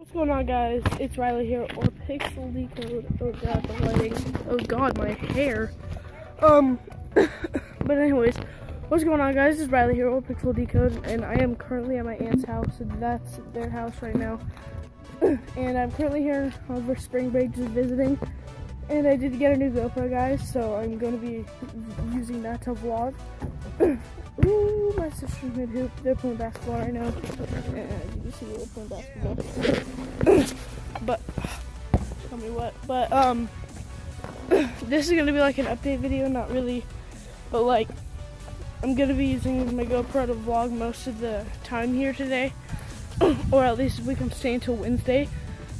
What's going on guys? It's Riley here or Pixl Decode. Oh god, the lighting. Oh god, my hair. Um but anyways, what's going on guys? It's Riley here or Pixl Decode and I am currently at my aunt's house that's their house right now. and I'm currently here over spring break just visiting. And I did get a new GoPro guys, so I'm gonna be using that to vlog. Ooh, my sister's mid hoop. They're playing basketball right now. And you can see they're playing basketball. But um this is gonna be like an update video, not really but like I'm gonna be using my GoPro to vlog most of the time here today. or at least we can stay until Wednesday.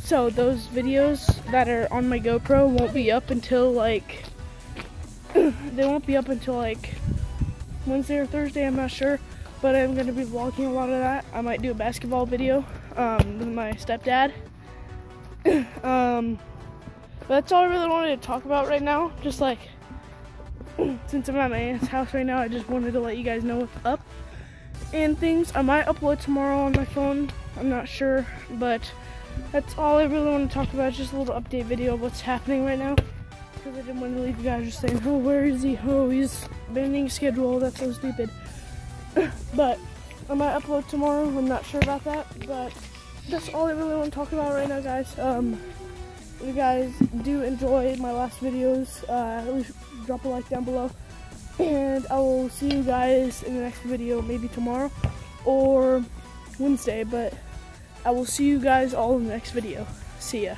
So those videos that are on my GoPro won't be up until like they won't be up until like Wednesday or Thursday, I'm not sure. But I'm gonna be vlogging a lot of that. I might do a basketball video um, with my stepdad. um, that's all I really wanted to talk about right now. Just like, since I'm at my aunt's house right now, I just wanted to let you guys know what's up and things. I might upload tomorrow on my phone. I'm not sure, but that's all I really want to talk about. Just a little update video of what's happening right now because I didn't want to leave you guys just saying, oh, where is he? Oh, he's bending schedule. That's so stupid. but I might upload tomorrow. I'm not sure about that, but that's all I really want to talk about right now, guys. Um, you guys do enjoy my last videos, uh, drop a like down below. And I will see you guys in the next video, maybe tomorrow or Wednesday, but I will see you guys all in the next video. See ya.